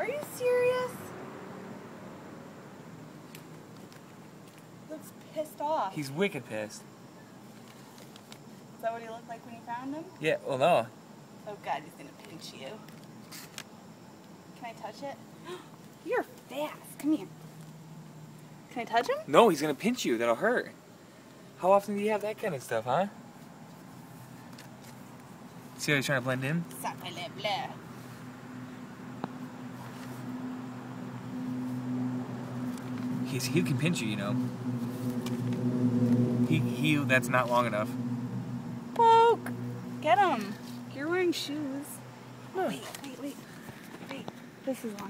Are you serious? Looks pissed off. He's wicked pissed. Is that what he looked like when you found him? Yeah, well, no. Oh god, he's gonna pinch you. Can I touch it? You're fast. Come here. Can I touch him? No, he's gonna pinch you. That'll hurt. How often do you have that kind of stuff, huh? See how he's trying to blend in? Sacre bleu. He's, he can pinch you, you know. He, he, that's not long enough. Poke! Get him. You're wearing shoes. Wait, wait, wait. Wait. This is long.